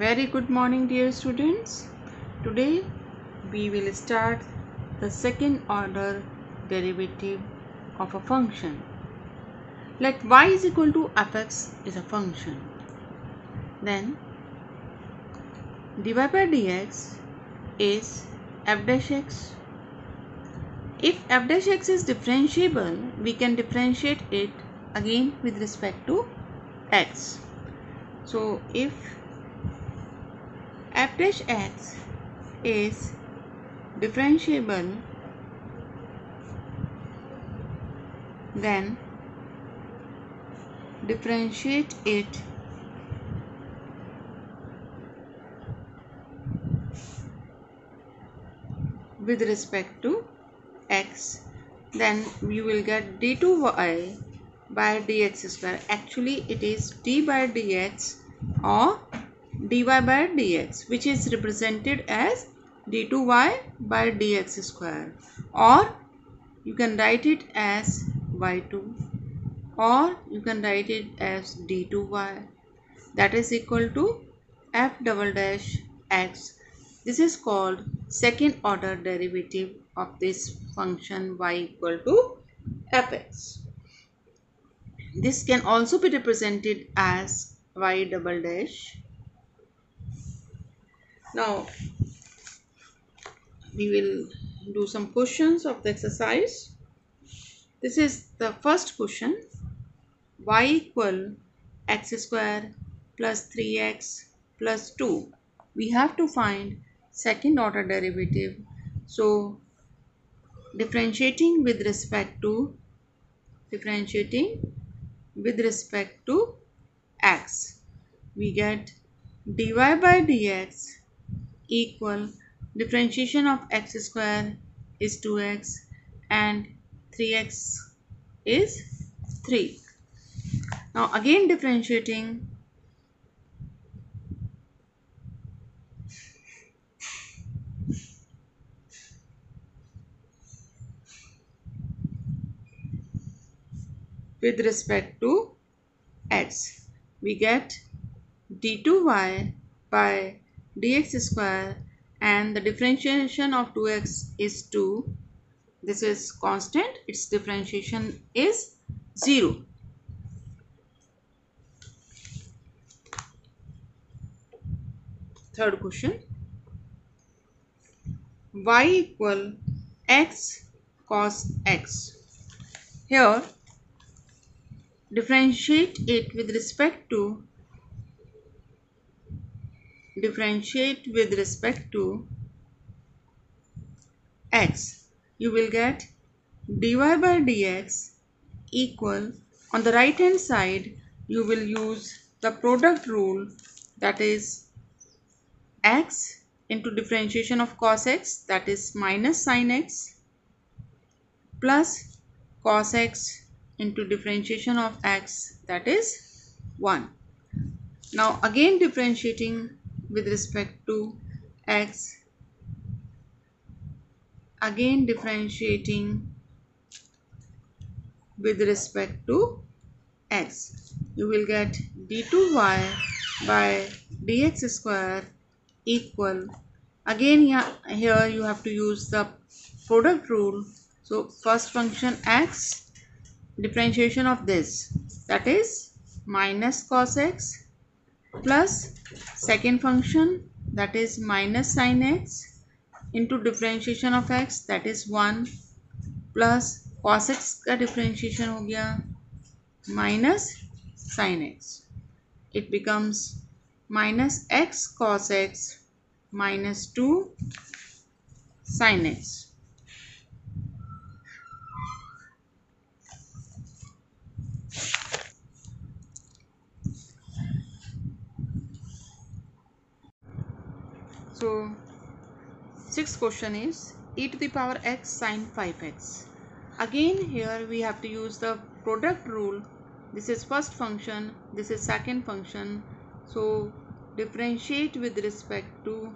Very good morning, dear students. Today we will start the second order derivative of a function. Let y is equal to fx is a function. Then dy by dx is f dash x. If f dash x is differentiable, we can differentiate it again with respect to x. So if f x is differentiable then differentiate it with respect to x. Then you will get d2y by dx square. Actually it is d by dx or dy by dx which is represented as d2y by dx square. Or you can write it as y2 or you can write it as d2y that is equal to f double dash x. This is called second order derivative of this function y equal to fx. This can also be represented as y double dash now we will do some questions of the exercise. This is the first question. Y equal x square plus 3x plus 2 we have to find second order derivative. So differentiating with respect to differentiating with respect to x. We get dy by dx equal differentiation of x square is 2x and 3x is 3 now again differentiating with respect to x we get d2y by dx square and the differentiation of 2x is 2 this is constant. Its differentiation is 0 third question. Y equal x cos x. Here differentiate it with respect to differentiate with respect to x you will get dy by dx equal on the right hand side you will use the product rule that is x into differentiation of cos x that is minus sin x plus cos x into differentiation of x that is 1. Now again differentiating with respect to x. Again differentiating with respect to x. You will get d2y by dx square equal. Again here, you have to use the product rule. So first function x differentiation of this. That is minus cos x plus second function that is minus sine x into differentiation of x that is one plus cos x का differentiation हो गया minus sine x it becomes minus x cos x minus two sine x So, sixth question is e to the power x sine 5x. Again here we have to use the product rule. This is first function, this is second function. So, differentiate with respect to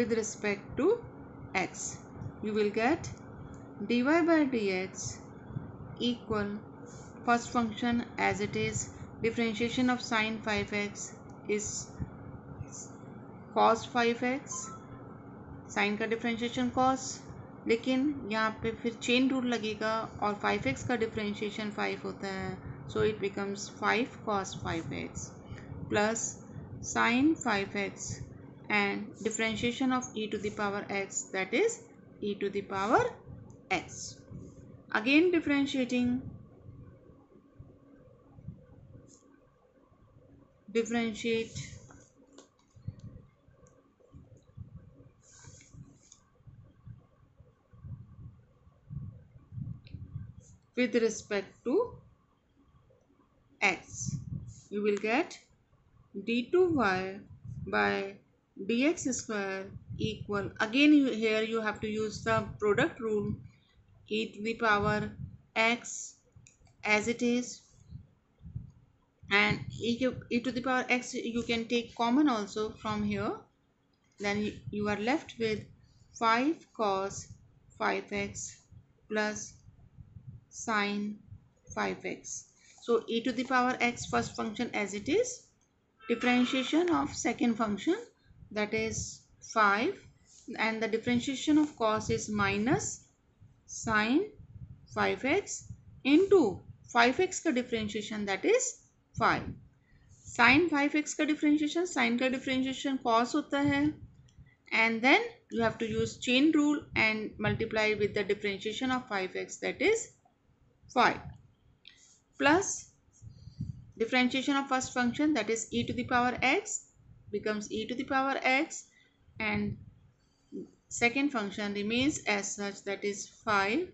with respect to x. You will get dy by dx equal first function as it is differentiation of sine 5x इस cos five x sine का differentiation cos लेकिन यहाँ पे फिर chain rule लगेगा और five x का differentiation five होता है so it becomes five cos five x plus sine five x and differentiation of e to the power x that is e to the power x again differentiating differentiate. With respect to x you will get d2y by dx square equal again you, here you have to use the product rule e to the power x as it is and e to, the power x you can take common also from here. Then you, are left with 5 cos 5x plus sine 5x so e to the power x first function as it is differentiation of second function that is 5 and the differentiation of cos is minus sine 5x into 5x का differentiation that five. Sine five x का differentiation, sine का differentiation cos होता है। And then you have to use chain rule and multiply with the differentiation of five x that is five plus differentiation of first function that is e to the power x becomes e to the power x and second function remains as such that is five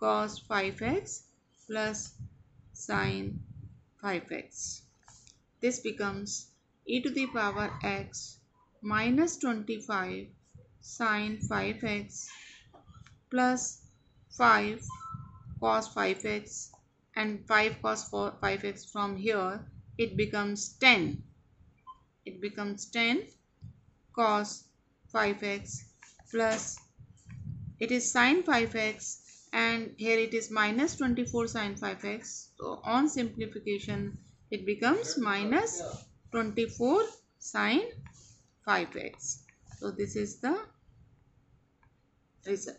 cos five x plus sine 5x. This becomes e to the power x minus 25 sine 5x plus 5 cos 5x and 5 cos 4, 5x from here it becomes 10 it becomes 10 cos 5x plus it is sine 5x and here it is minus 24 sine 5x so on simplification it becomes minus 24 sine 5x so this is the result.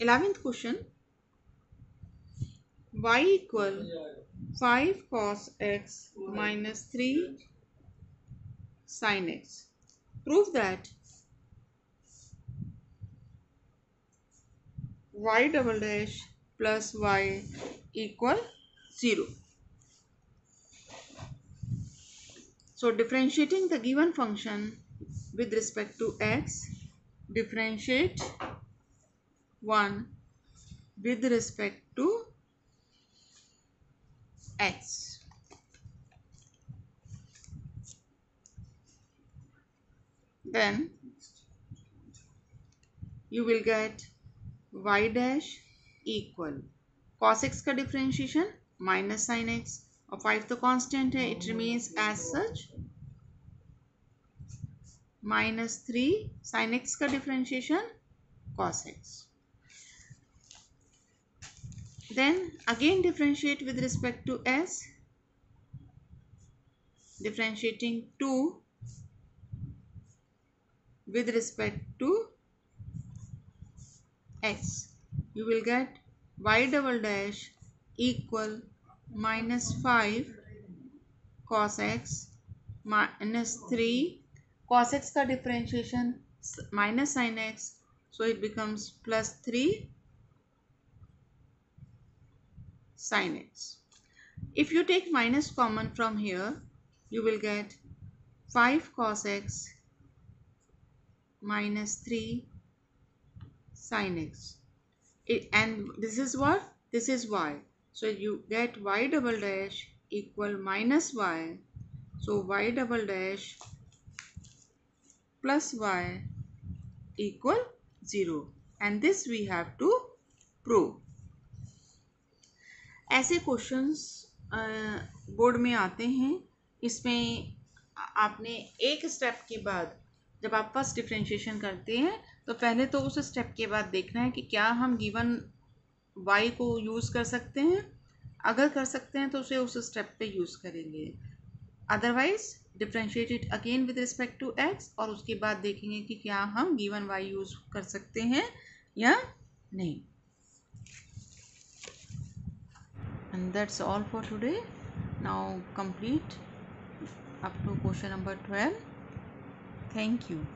11th question. Y equal 5 cos x minus 3 sin x. Prove that y double dash plus y equal 0. So differentiating the given function with respect to x, differentiate 1 with respect to x. Then you will get y dash equal cos x का differentiation minus sine x और five तो constant है it remains as such minus three sine x का differentiation cos x then again differentiate with respect to s differentiating to with respect to x you will get y double dash equal minus 5 cos x minus 3 cos x का differentiation minus sin x. So it becomes plus 3 sin x. If you take minus common from here you will get 5 cos x minus 3 sin x it, and this is what this is y so you get y double dash equal minus y so y double dash plus y equal 0 and this we have to prove ऐसे questions board में आते हैं इसमें आपने एक step के बाद जब आप फ़र्स्ट डिफ्रेंशिएशन करते हैं तो पहले तो उस स्टेप के बाद देखना है कि क्या हम गिवन वाई को यूज़ कर सकते हैं। अगर कर सकते हैं तो उसे उस स्टेप पे यूज़ करेंगे। Otherwise differentiate it again with respect to x और उसके बाद देखेंगे कि क्या हम गिवन वाई यूज़ कर सकते हैं या नहीं। And that's all for today. Now complete up to question number 12 thank you.